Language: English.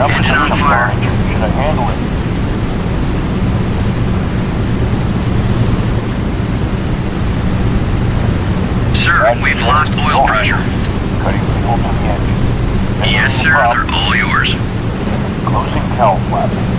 Number Engine on fire. Should I handle it? Sir, we've lost oil pressure. Cutting fuel to the engine. Yes, sir, they're all yours. Closing cowl flap.